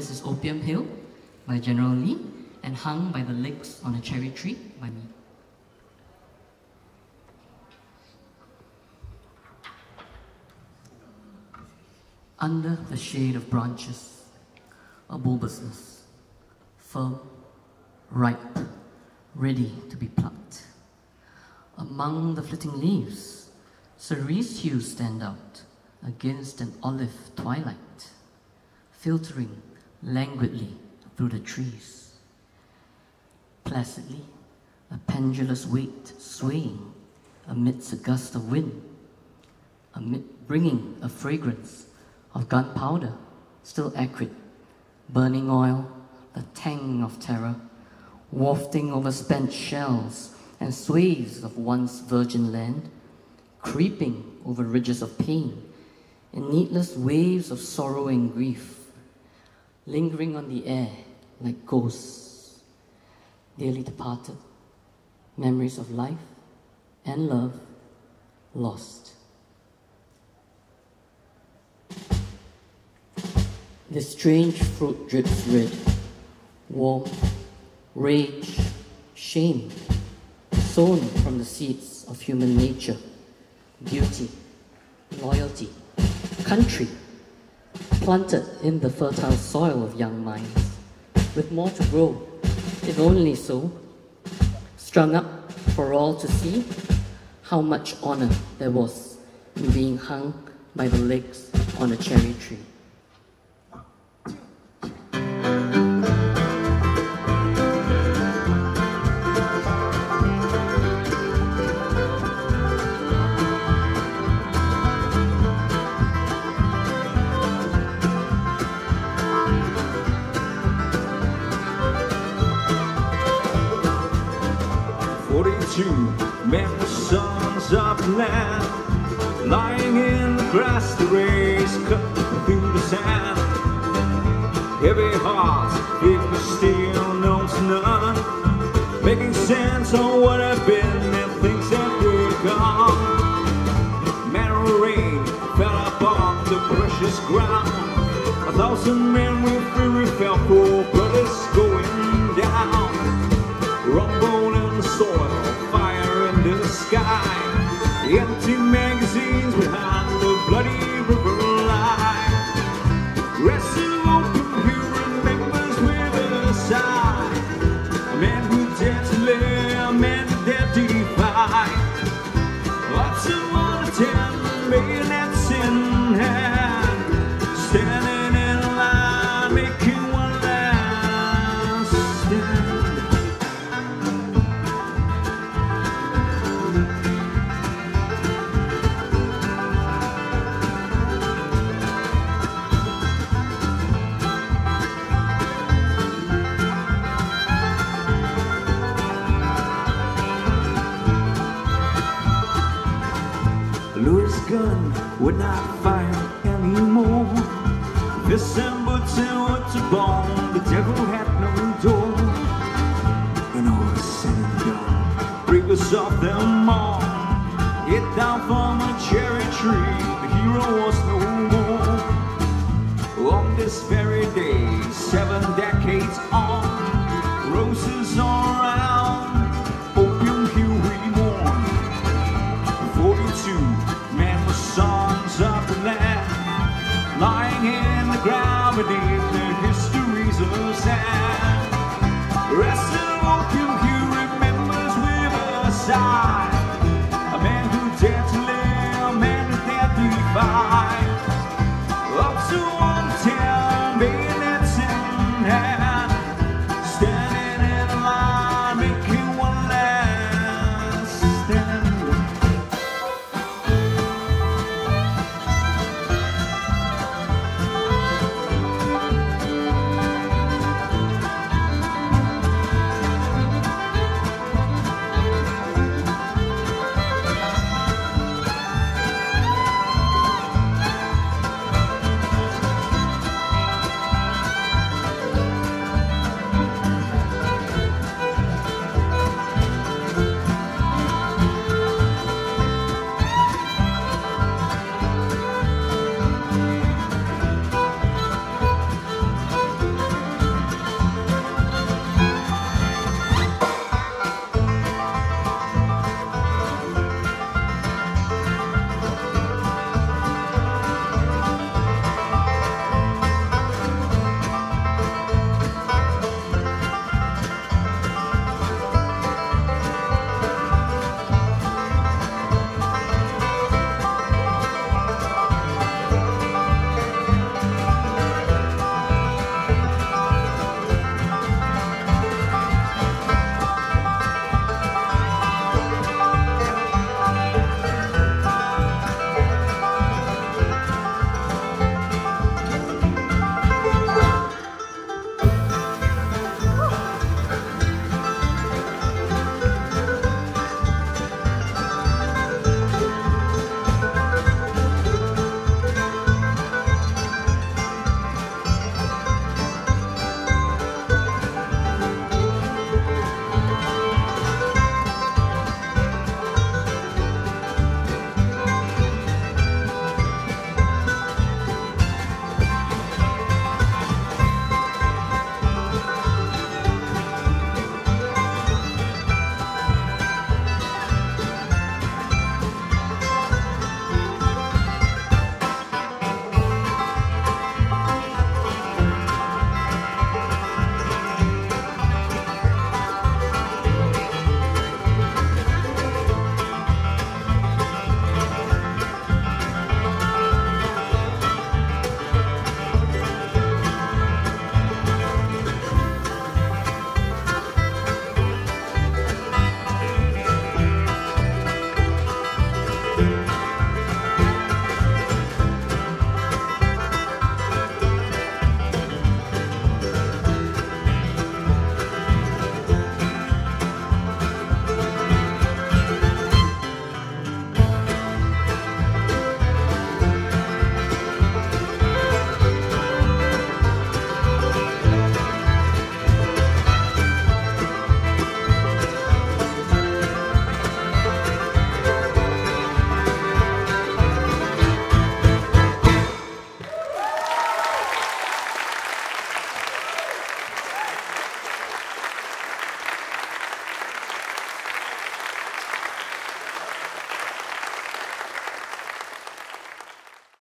this is Opium Hill by General Lee and Hung by the Legs on a Cherry Tree by me. Under the shade of branches, a bulbousness, firm, ripe, ready to be plucked. Among the flitting leaves, cerise hues stand out against an olive twilight, filtering languidly through the trees. Placidly, a pendulous weight swaying amidst a gust of wind, amid bringing a fragrance of gunpowder, still acrid, burning oil, the tang of terror, wafting over spent shells and swathes of once virgin land, creeping over ridges of pain, in needless waves of sorrow and grief, lingering on the air like ghosts, dearly departed, memories of life and love lost. The strange fruit drips red, warm, rage, shame, sown from the seeds of human nature, beauty, loyalty, country, planted in the fertile soil of young minds, with more to grow, if only so, strung up for all to see how much honor there was in being hung by the legs on a cherry tree. 42 men sons of land lying in the grass the race cut through the sand. Heavy hearts big still knows none making sense of what I've been and things that were gone manner of rain fell upon the precious ground. A thousand men magazines behind the bloody Lewis gun would not fire anymore. The 2 was a bomb, the devil had no door. And all the said and done, break us off them all. Hit down from a cherry tree, the hero was no more. On this very day, seven decades on. beneath the history's sand. Rest in hope you remembers with a sigh.